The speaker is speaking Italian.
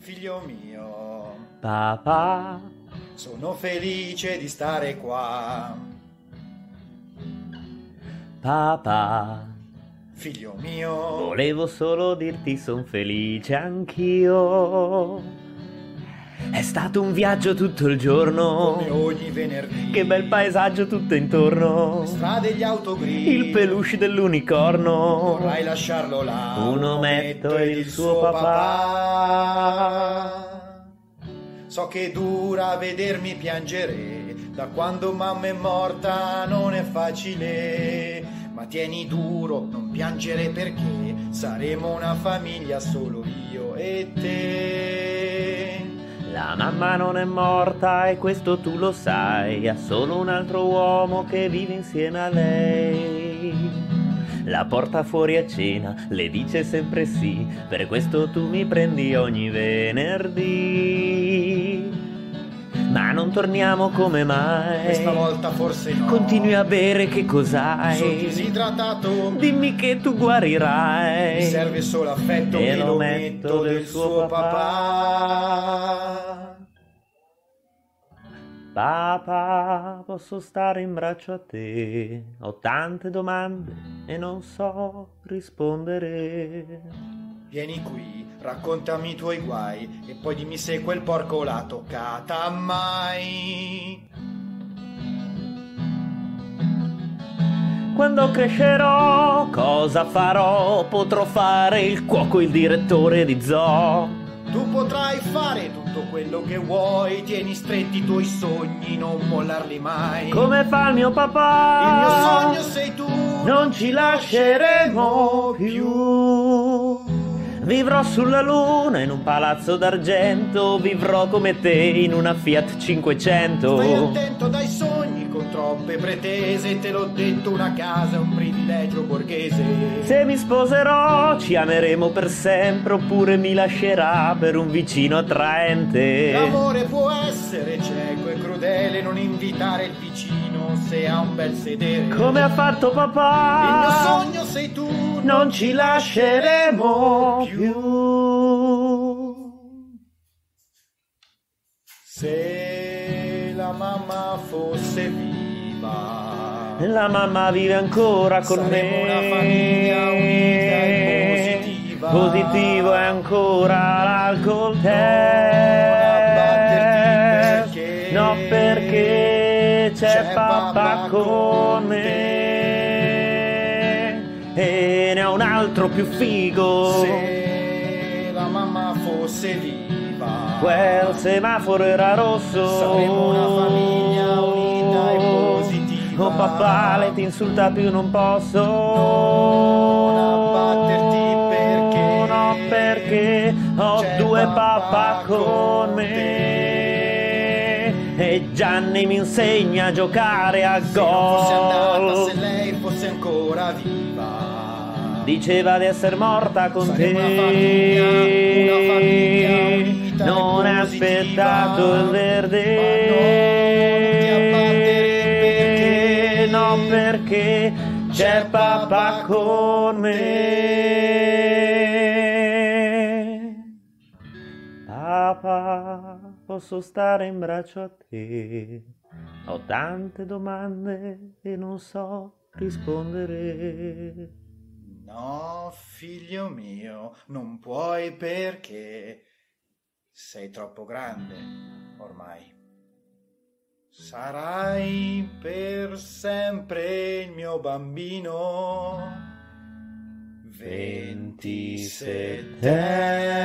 figlio mio, Papà, sono felice di stare qua. papà, Figlio mio, volevo solo dirti son felice anch'io. È stato un viaggio tutto il come giorno, ogni venerdì, che bel paesaggio tutto intorno. strade gli autogrill, Il peluche dell'unicorno. vorrai lasciarlo là. Un ometto ed il suo papà. So che dura vedermi piangere, da quando mamma è morta non è facile. Ma tieni duro, non piangere perché saremo una famiglia solo io e te. La mamma non è morta e questo tu lo sai, ha solo un altro uomo che vive insieme a lei. La porta fuori a cena, le dice sempre sì, per questo tu mi prendi ogni venerdì. Ma non torniamo come mai. Questa volta forse no. Continui a bere che Sono cos'hai? disidratato. Dimmi che tu guarirai. Mi serve solo affetto E lo metto del suo papà. Papà, posso stare in braccio a te? Ho tante domande e non so rispondere. Vieni qui, raccontami i tuoi guai e poi dimmi se quel porco l'ha toccata mai. Quando crescerò, cosa farò? Potrò fare il cuoco, il direttore di zoo. Tu potrai fare tutto quello che vuoi, tieni stretti i tuoi sogni, non mollarli mai. Come fa il mio papà? Il mio sogno sei tu, Non ci lasceremo più. Vivrò sulla luna in un palazzo d'argento, vivrò come te in una Fiat 500. Stai attento dai sogni troppe pretese, te l'ho detto una casa è un privilegio borghese. Se mi sposerò ci ameremo per sempre oppure mi lascerà per un vicino attraente. L'amore può essere cieco e crudele, non invitare il vicino se ha un bel sedere. Come ha fatto papà? Il mio sogno sei tu, Non ci lasceremo più. Se la mamma fosse viva, La mamma vive ancora con Saremo me. una famiglia unita e positiva. Positivo è ancora l'alcol abbatterti perché No, perché c'è papà con me. E ne ha un altro più figo. se la mamma fosse viva, Quel semaforo era rosso. saremo una famiglia unita e positiva. Oh papà, lei ti insulta più, non posso. Non abbatterti perché No, perché ho due papà con me. E Gianni mi insegna a giocare a Se non fosse andata, gol. se lei fosse ancora viva. Diceva di essere morta con Saremo te. una famiglia, una famiglia non ha positiva. aspettato il verde. Ma non ti abbattere perché No, perché c'è papà con me. Papà, posso stare in braccio a te. Ho tante domande e non so rispondere. No, figlio mio, non puoi perché sei troppo grande ormai. Sarai per sempre il mio bambino. Ventisette Ventisette